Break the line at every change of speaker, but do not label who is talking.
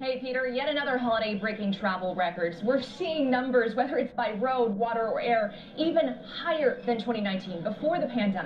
Hey, Peter, yet another holiday breaking travel records. We're seeing numbers, whether it's by road, water, or air, even higher than 2019 before the pandemic.